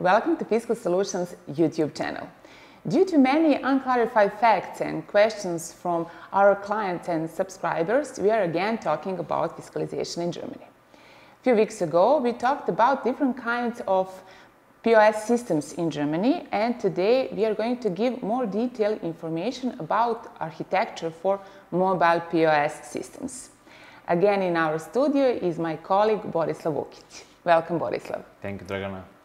Welcome to Fiscal Solutions YouTube channel. Due to many unclarified facts and questions from our clients and subscribers, we are again talking about fiscalization in Germany. A few weeks ago, we talked about different kinds of POS systems in Germany and today we are going to give more detailed information about architecture for mobile POS systems. Again in our studio is my colleague Borislav Vukic. Welcome Borislav. Thank you Dragana.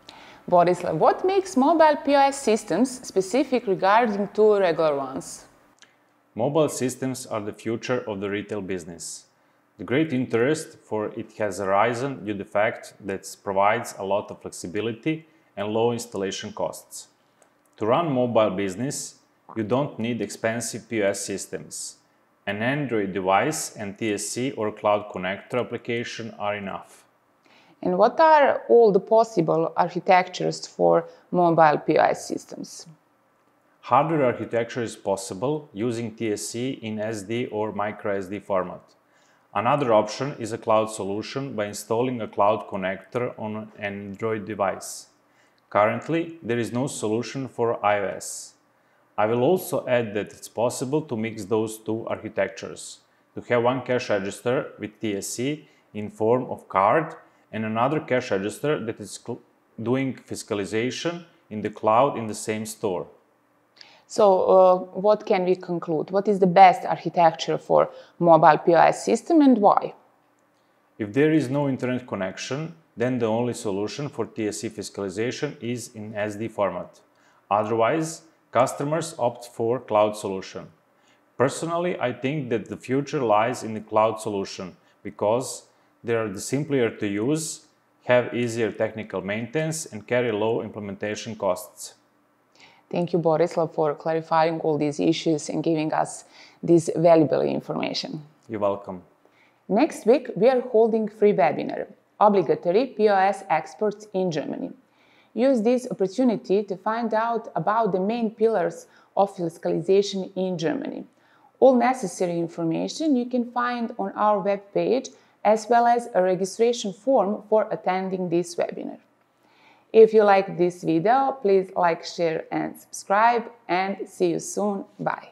Borislav, what makes mobile POS systems specific regarding to regular ones? Mobile systems are the future of the retail business. The great interest for it has arisen due to the fact that it provides a lot of flexibility and low installation costs. To run mobile business, you don't need expensive POS systems. An Android device and TSE or Cloud Connector application are enough. And what are all the possible architectures for mobile POS systems? Hardware architecture is possible using TSE in SD or microSD format. Another option is a cloud solution by installing a cloud connector on an Android device. Currently, there is no solution for iOS. I will also add that it's possible to mix those two architectures, to have one cash register with TSE in form of card and another cash register that is doing fiscalization in the cloud in the same store. So uh, what can we conclude? What is the best architecture for mobile POS system and why? If there is no internet connection, then the only solution for TSE fiscalization is in SD format. Otherwise, customers opt for cloud solution. Personally, I think that the future lies in the cloud solution because they are the simpler to use, have easier technical maintenance and carry low implementation costs. Thank you, Borislav, for clarifying all these issues and giving us this valuable information. You're welcome. Next week, we are holding free webinar obligatory POS exports in Germany. Use this opportunity to find out about the main pillars of fiscalization in Germany. All necessary information you can find on our webpage as well as a registration form for attending this webinar. If you like this video, please like, share and subscribe and see you soon. Bye.